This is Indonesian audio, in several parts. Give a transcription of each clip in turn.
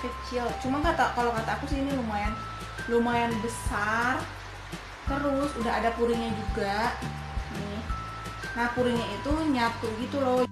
kecil. Cuma kata kalau kata aku sih ini lumayan lumayan besar. Terus udah ada puringnya juga. Nih. Nah puringnya itu nyatu gitu loh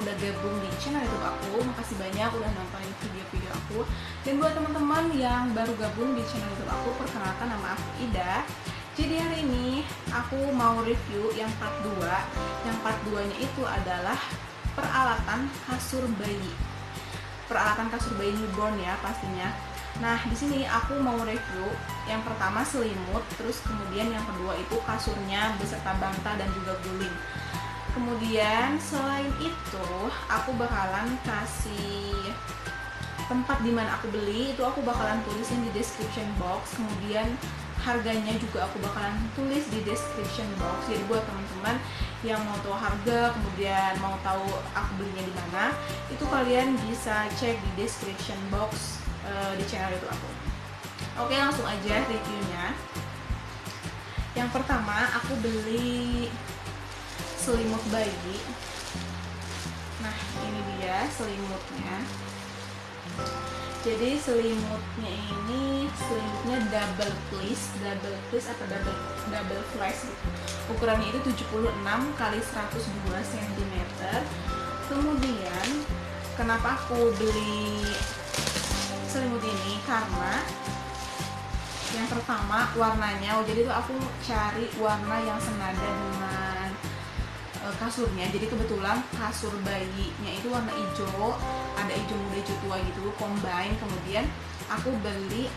udah gabung di channel youtube aku. Makasih banyak udah nontonin video-video aku. Dan buat teman-teman yang baru gabung di channel youtube aku Perkenalkan nama aku Ida. Jadi hari ini aku mau review yang part 2 Yang part 2 nya itu adalah peralatan kasur bayi. Peralatan kasur bayi newborn ya pastinya. Nah, di sini aku mau review yang pertama selimut, terus kemudian yang kedua itu kasurnya beserta bantal dan juga guling. Kemudian selain itu, aku bakalan kasih tempat di mana aku beli itu aku bakalan tulisin di description box. Kemudian harganya juga aku bakalan tulis di description box. Jadi buat teman-teman yang mau tahu harga, kemudian mau tahu aku belinya di mana, itu kalian bisa cek di description box uh, di channel itu aku. Oke langsung aja reviewnya. Yang pertama aku beli selimut bayi. Nah ini dia selimutnya. Jadi selimutnya ini selimutnya double fleece, double fleece atau double double fleece. Ukurannya itu 76 kali 102 cm. Kemudian kenapa aku beli selimut ini karena yang pertama warnanya oh, jadi tuh aku cari warna yang senada dengan e, kasurnya. Jadi kebetulan kasur bayinya itu warna hijau ada hijau muda hijau tua gitu combine. Kemudian aku beli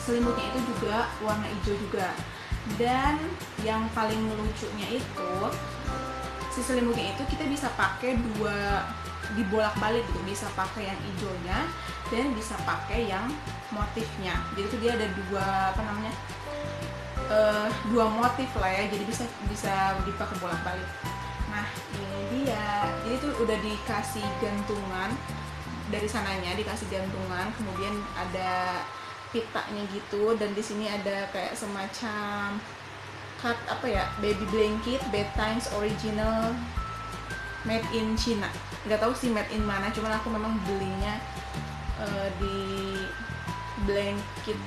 selimutnya itu juga warna hijau juga. Dan yang paling lucunya itu si selimutnya itu kita bisa pakai dua dibolak-balik gitu. Bisa pakai yang hijaunya dan bisa pakai yang motifnya. Jadi itu dia ada dua apa namanya uh, dua motif lah ya jadi bisa bisa dipakai bolak-balik. Nah ini dia. Jadi itu udah dikasih gantungan. Dari sananya dikasih gantungan kemudian ada pitanya gitu dan di sini ada kayak semacam cut apa ya baby blanket bedtimes original made in China. Nggak tahu sih made in mana cuman aku memang belinya uh, di blanket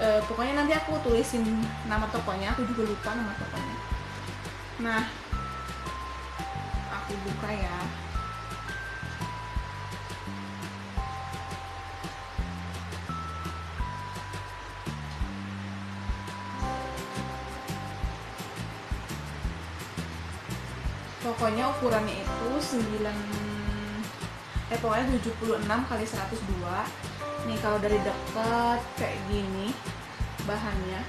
uh, pokoknya nanti aku tulisin nama tokonya aku juga lupa nama tokonya. Nah aku buka ya. Pokoknya ukurannya itu 9 eh pokoknya 76 kali 102 nih kalau dari dekat kayak gini bahannya.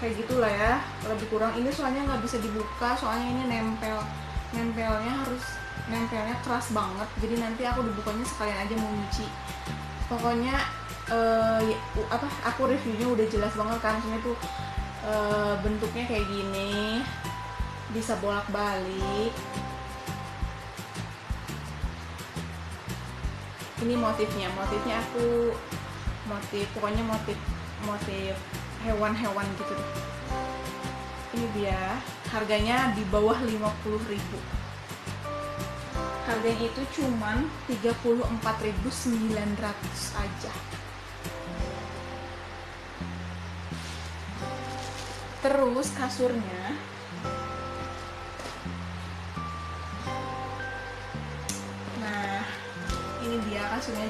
Kayak gitulah ya lebih kurang. Ini soalnya nggak bisa dibuka soalnya ini nempel. Nempelnya harus nempelnya keras banget. Jadi nanti aku dibukanya sekalian aja mau nyuci. Pokoknya uh, ya, apa aku reviewnya udah jelas banget kan. Maksudnya tuh uh, bentuknya kayak gini bisa bolak-balik ini motifnya motifnya aku motif pokoknya motif motif hewan-hewan gitu deh. Ini dia harganya di bawah 50.000 harganya itu cuman 34.900 aja. Terus kasurnya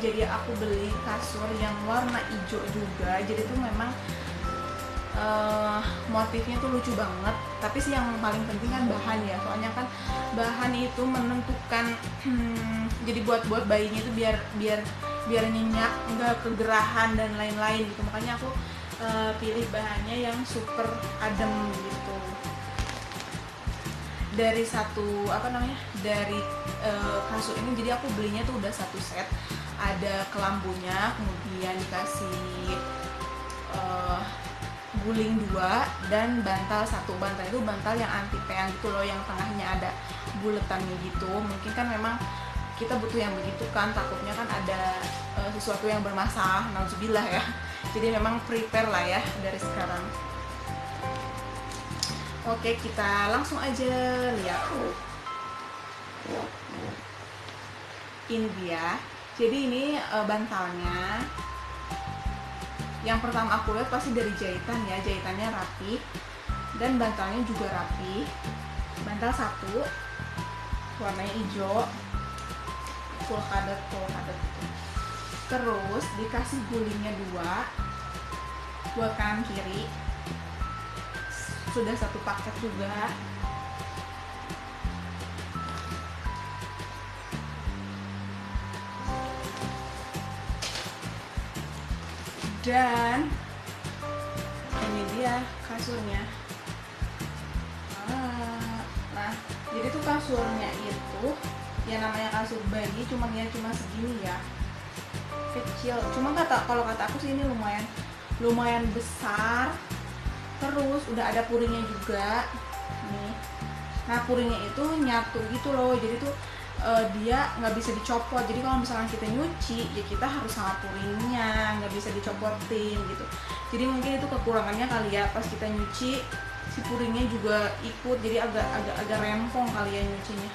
jadi aku beli kasur yang warna hijau juga. Jadi tuh memang uh, motifnya tuh lucu banget. Tapi sih yang paling penting kan bahan ya. Soalnya kan bahan itu menentukan hmm, jadi buat buat bayinya itu biar biar biar nyenyak nggak kegerahan dan lain-lain gitu. Makanya aku uh, pilih bahannya yang super adem gitu. Dari satu apa namanya dari uh, kasur ini jadi aku belinya tuh udah satu set ada kelambunya kemudian dikasih uh, guling dua dan bantal satu. Bantal itu bantal yang anti peang gitu loh yang tengahnya ada buletannya gitu. Mungkin kan memang kita butuh yang begitu kan takutnya kan ada uh, sesuatu yang bermasalah nauzubillah ya. Jadi memang prepare lah ya dari sekarang. Oke kita langsung aja lihat. Ini dia jadi ini uh, bantalnya. Yang pertama aku lihat pasti dari jahitan ya jahitannya rapi. Dan bantalnya juga rapi. Bantal satu warnanya hijau. Full kadet full kadet gitu. terus dikasih gulingnya dua buat kanan kiri. Sudah satu paket juga dan ini dia kasurnya. Ah, nah jadi tuh kasurnya itu ya namanya kasur bayi cuman ya cuma segini ya. Kecil. Cuma kata kalau kata aku sih ini lumayan lumayan besar. Terus udah ada puringnya juga. Nih. Nah puringnya itu nyatu gitu loh. Jadi tuh uh, dia nggak bisa dicopot. Jadi kalau misalkan kita nyuci ya kita harus sama puringnya nggak bisa dicopotin gitu. Jadi mungkin itu kekurangannya kali ya pas kita nyuci si puringnya juga ikut jadi agak agak agak rempong kali ya nyucinya.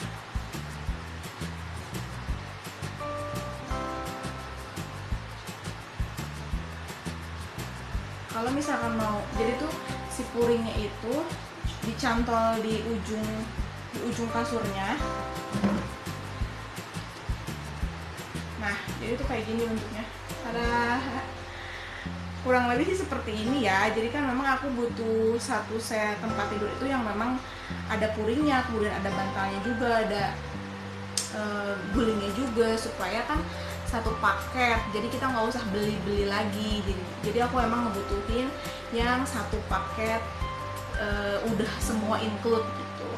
Kalau misalkan mau jadi tuh si puringnya itu dicantol di ujung di ujung kasurnya jadi tuh kayak gini bentuknya. Ada kurang lebih sih seperti ini ya. Jadi kan memang aku butuh satu set tempat tidur itu yang memang ada puringnya kemudian ada bantalnya juga ada e, gulingnya juga supaya kan satu paket. Jadi kita nggak usah beli-beli lagi. Jadi, jadi aku emang ngebutuhin yang satu paket e, udah semua include gitu.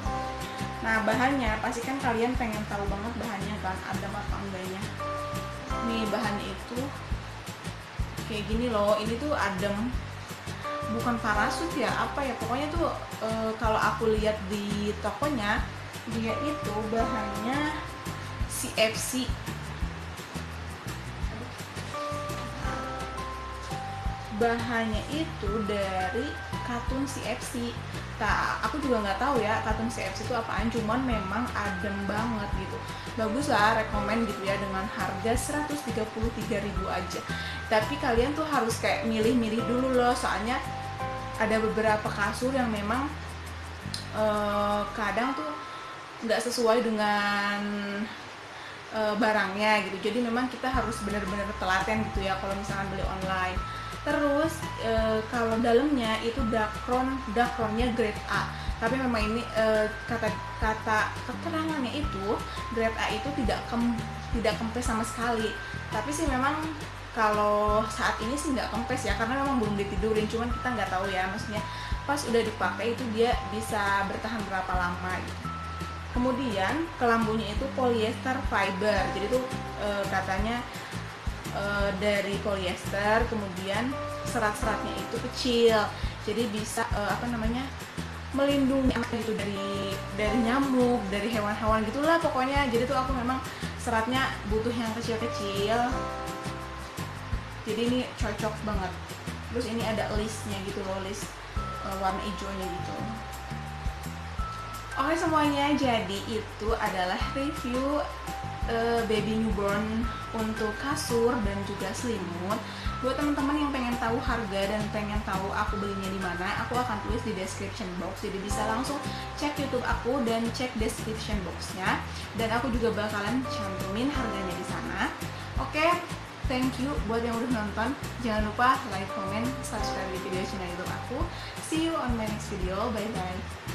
Nah bahannya pasti kan kalian pengen tahu banget bahannya kan ada apa enggaknya nih bahannya itu. Kayak gini loh ini tuh adem. Bukan parasut ya apa ya? Pokoknya tuh e, kalau aku lihat di tokonya dia itu bahannya CFC bahannya itu dari katun CFC tak aku juga nggak tahu ya katun CFC itu apaan cuman memang adem banget gitu. Bagus lah rekomend gitu ya dengan harga 133.000 aja. Tapi kalian tuh harus kayak milih-milih dulu loh soalnya ada beberapa kasur yang memang uh, kadang tuh nggak sesuai dengan uh, barangnya gitu. Jadi memang kita harus benar-benar telaten gitu ya kalau misalkan beli online terus e, kalau dalamnya itu dakron dakronnya grade A. Tapi memang ini e, kata kata keterangannya itu grade A itu tidak kem tidak kempes sama sekali. Tapi sih memang kalau saat ini sih nggak kempes ya karena memang belum ditidurin. Cuman kita nggak tahu ya maksudnya pas udah dipakai itu dia bisa bertahan berapa lama gitu. Kemudian kelambunya itu polyester fiber. Jadi tuh e, katanya uh, dari polyester kemudian serat-seratnya itu kecil. Jadi bisa uh, apa namanya melindungi gitu dari dari nyamuk dari hewan-hewan gitulah pokoknya. Jadi tuh aku memang seratnya butuh yang kecil-kecil. Jadi ini cocok banget. Terus ini ada listnya gitu loh list uh, warna hijaunya gitu. Oke semuanya, jadi itu adalah review uh, baby newborn untuk kasur dan juga selimut. Buat teman-teman yang pengen tahu harga dan pengen tahu aku belinya di mana, aku akan tulis di description box. Jadi bisa langsung cek YouTube aku dan cek description boxnya. Dan aku juga bakalan cantumin harganya di sana. Oke, thank you buat yang udah nonton. Jangan lupa like, comment, subscribe di video channel YouTube aku. See you on my next video. Bye bye.